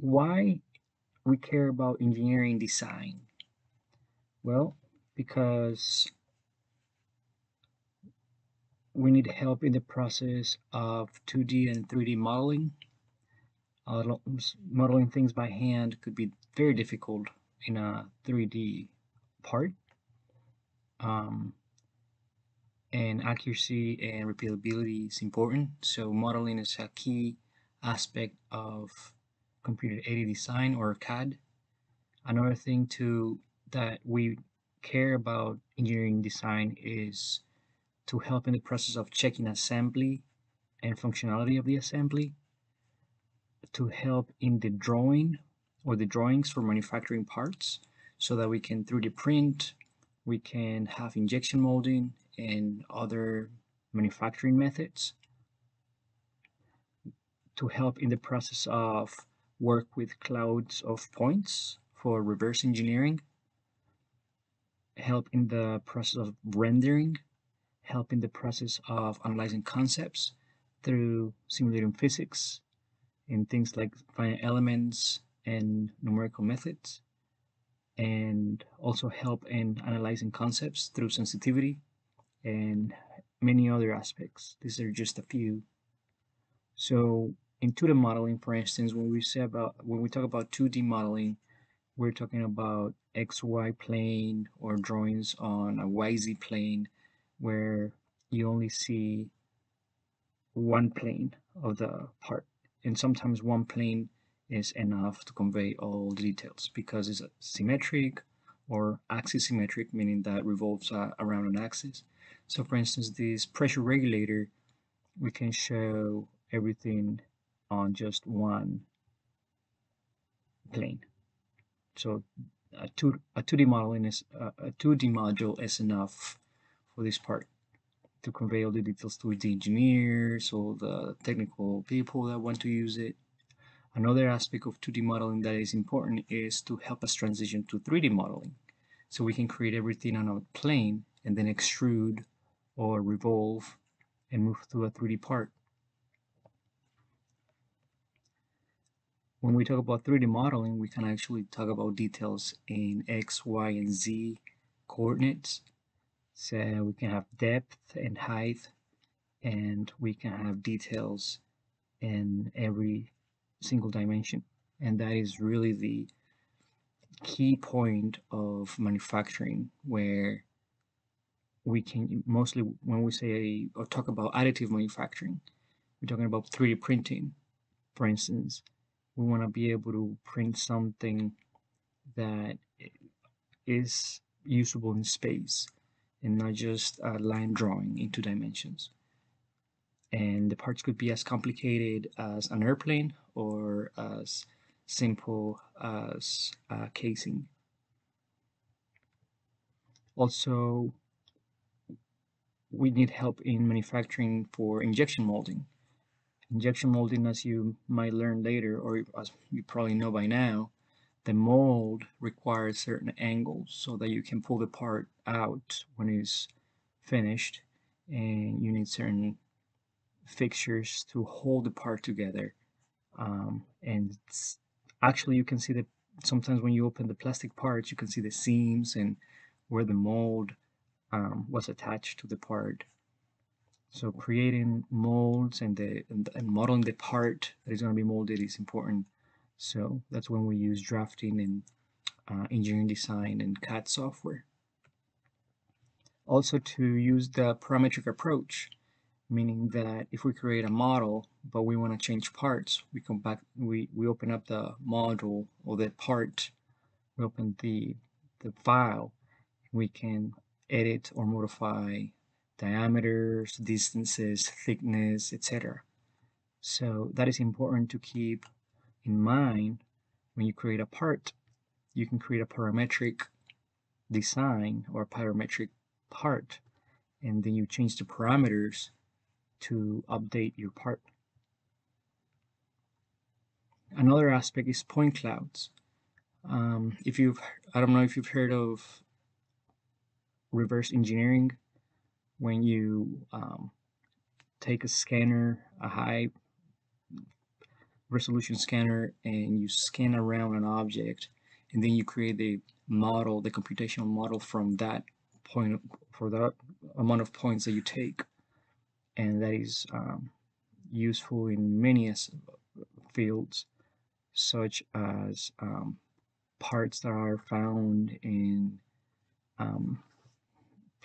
Why we care about engineering design? Well, because we need help in the process of 2D and 3D modeling. Uh, modeling things by hand could be very difficult in a 3D part. Um, and accuracy and repeatability is important. So modeling is a key aspect of computer aided design or CAD. Another thing too that we care about engineering design is to help in the process of checking assembly and functionality of the assembly, to help in the drawing or the drawings for manufacturing parts so that we can 3D print, we can have injection molding and other manufacturing methods to help in the process of work with clouds of points for reverse engineering, help in the process of rendering, help in the process of analyzing concepts through simulating physics in things like finite elements and numerical methods, and also help in analyzing concepts through sensitivity and many other aspects. These are just a few. So in 2D modeling, for instance, when we say about when we talk about 2D modeling, we're talking about XY plane or drawings on a YZ plane where you only see one plane of the part. And sometimes one plane is enough to convey all the details because it's symmetric or axis symmetric, meaning that revolves uh, around an axis. So for instance, this pressure regulator, we can show everything on just one plane. So a, two, a 2D modeling is uh, a 2D module is enough for this part to convey all the details to the engineers or the technical people that want to use it. Another aspect of 2D modeling that is important is to help us transition to 3D modeling. So we can create everything on a plane and then extrude or revolve and move to a 3D part. When we talk about 3D modeling, we can actually talk about details in X, Y, and Z coordinates. So we can have depth and height, and we can have details in every single dimension. And that is really the key point of manufacturing where we can mostly when we say or talk about additive manufacturing we're talking about 3d printing for instance we want to be able to print something that is usable in space and not just a line drawing in two dimensions. And the parts could be as complicated as an airplane or as simple as a casing. Also, we need help in manufacturing for injection molding. Injection molding, as you might learn later, or as you probably know by now, the mold requires certain angles so that you can pull the part out when it's finished and you need certain fixtures to hold the part together. Um, and actually you can see that sometimes when you open the plastic parts you can see the seams and where the mold um, was attached to the part so creating molds and, the, and, and modeling the part that is going to be molded is important. So that's when we use drafting and uh, engineering design and CAD software. Also to use the parametric approach, meaning that if we create a model but we want to change parts, we come back, we, we open up the model or the part, we open the, the file, we can edit or modify diameters, distances, thickness, etc. So that is important to keep in mind when you create a part. You can create a parametric design or parametric part and then you change the parameters to update your part. Another aspect is point clouds. Um, if you've, I don't know if you've heard of reverse engineering, when you um, take a scanner, a high resolution scanner and you scan around an object and then you create the model, the computational model from that point for that amount of points that you take. And that is um, useful in many fields such as um, parts that are found in um,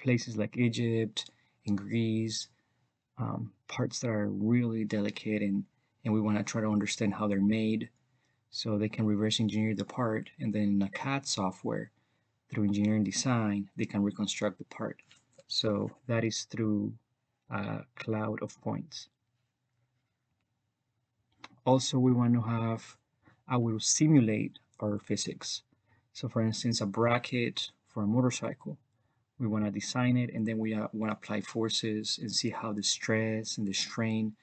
places like Egypt, in Greece, um, parts that are really delicate and, and we want to try to understand how they're made so they can reverse engineer the part and then in a CAD software through engineering design they can reconstruct the part. So that is through a cloud of points. Also we want to have I will simulate our physics. So for instance a bracket for a motorcycle we want to design it and then we uh, want to apply forces and see how the stress and the strain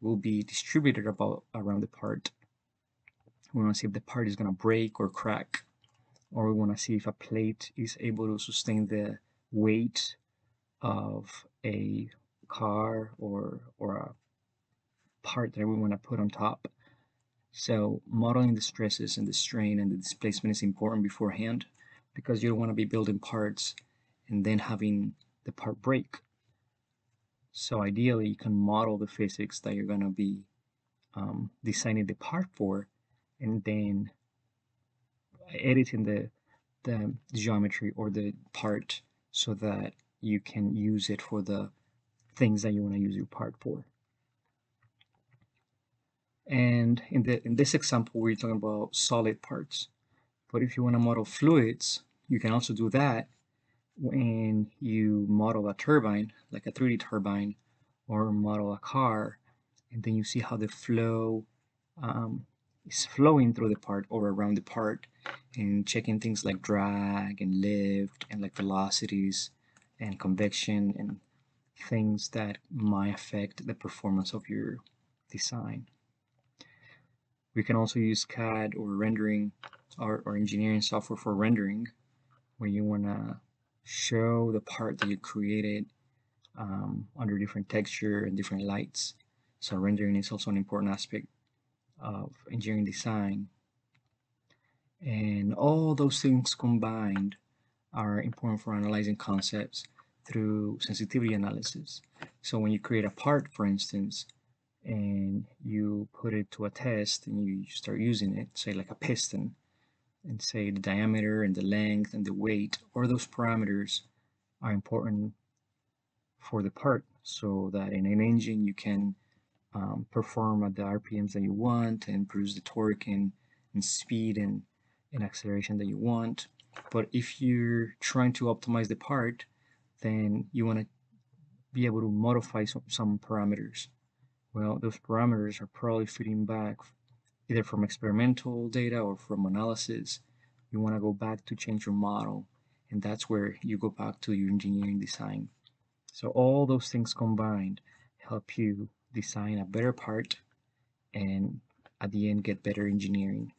will be distributed about around the part. We want to see if the part is going to break or crack or we want to see if a plate is able to sustain the weight of a car or or a part that we want to put on top. So modeling the stresses and the strain and the displacement is important beforehand because you don't want to be building parts and then having the part break. So ideally, you can model the physics that you're going to be um, designing the part for, and then editing the the geometry or the part so that you can use it for the things that you want to use your part for. And in the in this example, we're talking about solid parts. But if you want to model fluids, you can also do that when you model a turbine, like a 3D turbine, or model a car, and then you see how the flow um, is flowing through the part or around the part, and checking things like drag and lift and like velocities and convection and things that might affect the performance of your design. We can also use CAD or rendering or, or engineering software for rendering where you want to show the part that you created um, under different texture and different lights. So rendering is also an important aspect of engineering design. And all those things combined are important for analyzing concepts through sensitivity analysis. So when you create a part, for instance, and you put it to a test and you start using it, say like a piston, and say the diameter and the length and the weight or those parameters are important for the part so that in an engine you can um, perform at the RPMs that you want and produce the torque and, and speed and, and acceleration that you want. But if you're trying to optimize the part, then you want to be able to modify some, some parameters. Well, those parameters are probably feeding back either from experimental data or from analysis, you want to go back to change your model. And that's where you go back to your engineering design. So all those things combined help you design a better part and at the end get better engineering.